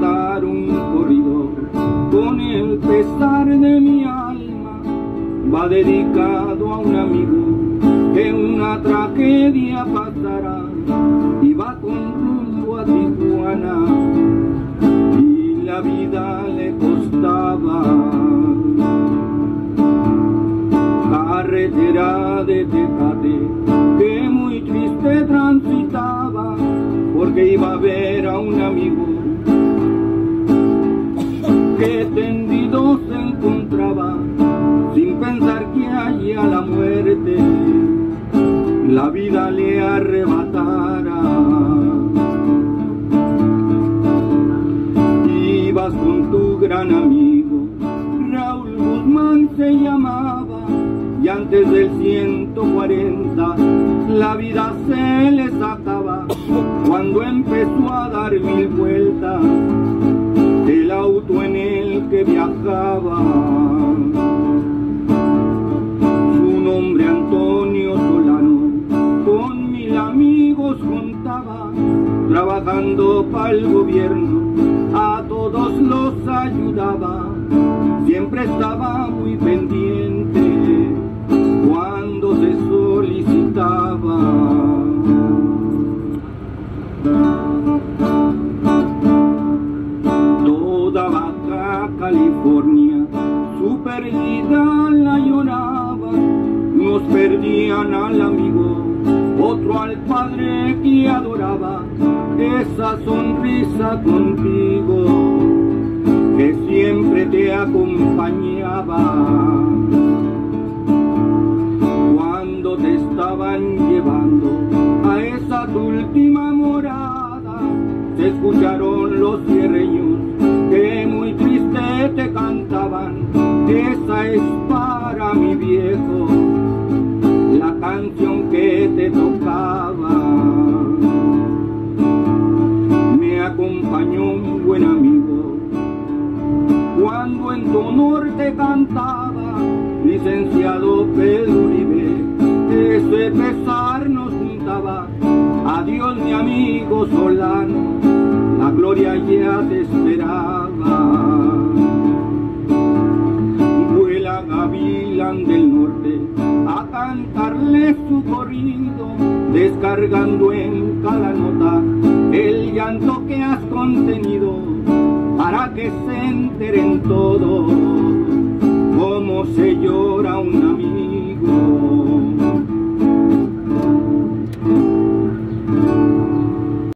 un corrido con el pesar de mi alma. Va dedicado a un amigo que una tragedia pasará y va con rumbo a Tijuana. Y la vida le costaba carretera de Tecate que muy triste transitaba porque iba a ver a un amigo pensar que allá la muerte la vida le arrebatara. Ibas con tu gran amigo, Raúl Guzmán se llamaba, y antes del 140 la vida se le sacaba cuando empezó a dar mil vueltas el auto en el que viajaba. Nombre Antonio Solano, con mil amigos juntaba, trabajando para el gobierno, a todos los ayudaba, siempre estaba muy pendiente cuando se solicitaba. Toda Baja California, su pérdida la lloraba, unos perdían al amigo, otro al padre que adoraba, esa sonrisa contigo que siempre te acompañaba. Cuando te estaban llevando a esa última morada, se escucharon los cierreños que muy triste te cantaban. Esa es para mi viejo, canción que te tocaba. Me acompañó un buen amigo cuando en tu honor te cantaba, licenciado Pedro Uribe, ese pesar nos juntaba. Adiós mi amigo Solano, la gloria ya te esperaba. Del Norte a cantarle su corrido, descargando en cada nota el llanto que has contenido para que se enteren todos. Cómo se llora una